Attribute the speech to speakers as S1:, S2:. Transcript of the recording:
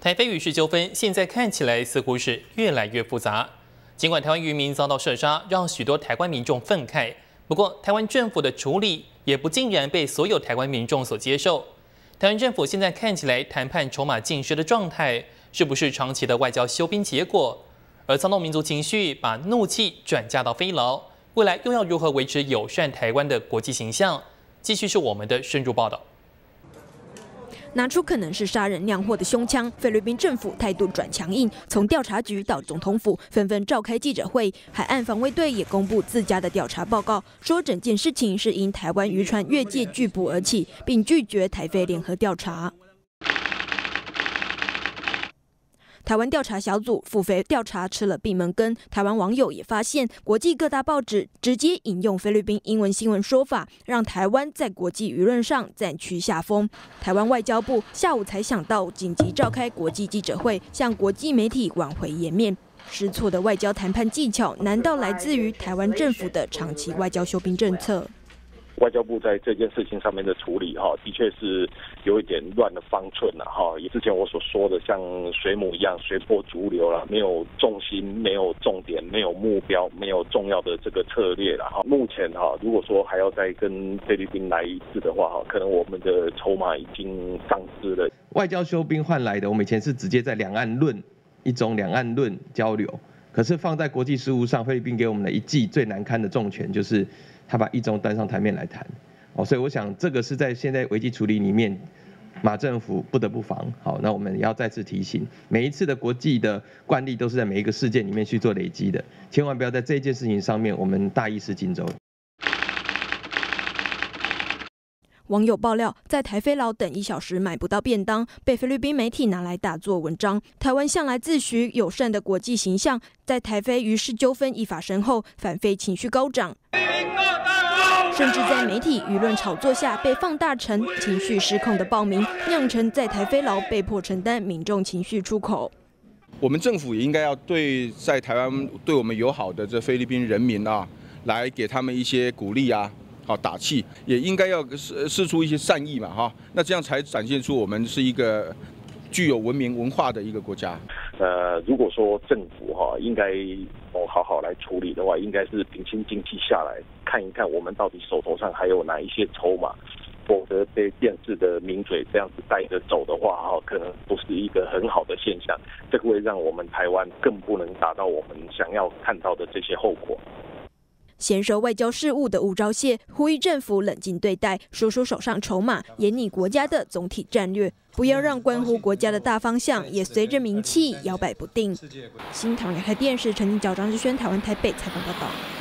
S1: 台非与事纠纷现在看起来似乎是越来越复杂。尽管台湾渔民遭到射杀，让许多台湾民众愤慨，不过台湾政府的处理也不尽然被所有台湾民众所接受。台湾政府现在看起来谈判筹码尽失的状态，是不是长期的外交休兵结果？而操弄民族情绪，把怒气转嫁到非劳，未来又要如何维持友善台湾的国际形象？继续是我们的深入报道。
S2: 拿出可能是杀人酿祸的凶枪，菲律宾政府态度转强硬，从调查局到总统府纷纷召开记者会，海岸防卫队也公布自家的调查报告，说整件事情是因台湾渔船越界拒捕而起，并拒绝台菲联合调查。台湾调查小组付费调查吃了闭门羹。台湾网友也发现，国际各大报纸直接引用菲律宾英文新闻说法，让台湾在国际舆论上暂居下风。台湾外交部下午才想到紧急召开国际记者会，向国际媒体挽回颜面。失措的外交谈判技巧，难道来自于台湾政府的长期外交休兵政策？
S3: 外交部在这件事情上面的处理，哈，的确是有一点乱了方寸了，哈。也之前我所说的，像水母一样随波逐流了，没有重心，没有重点，没有目标，没有重要的这个策略了，哈。目前哈，如果说还要再跟菲律宾来一次的话，哈，可能我们的筹码已经丧失了。
S4: 外交休兵换来的，我们以前是直接在两岸论一种两岸论交流，可是放在国际事务上，菲律宾给我们的一记最难堪的重拳就是。他把一中端上台面来谈，哦，所以我想这个是在现在危机处理里面，马政府不得不防。好，那我们要再次提醒，每一次的国际的惯例都是在每一个事件里面去做累积的，千万不要在这件事情上面我们大意失荆州。
S2: 网友爆料，在台菲牢等一小时买不到便当，被菲律宾媒体拿来大做文章。台湾向来自诩友善的国际形象，在台菲于是纠纷一发生后，反非情绪高涨，甚至在媒体舆论炒作下被放大成情绪失控的报名，酿成在台菲牢被迫承担民众情绪出口。
S5: 我们政府也应该要对在台湾对我们友好的这菲律宾人民啊，来给他们一些鼓励啊。好打气，也应该要施施出一些善意嘛，哈，那这样才展现出我们是一个具有文明文化的一个国家。
S3: 呃，如果说政府哈应该哦好好来处理的话，应该是平心静气下来看一看，我们到底手头上还有哪一些筹码，否则被电视的名嘴这样子带着走的话，哈，可能不是一个很好的现象，这个会让我们台湾更不能达到我们想要看到的这些后果。
S2: 娴熟外交事务的吴钊燮呼吁政府冷静对待，说出手上筹码，严拟国家的总体战略，不要让关乎国家的大方向也随着名气摇摆不定。新唐人台电视陈景角、张志轩，台湾台北采访报道。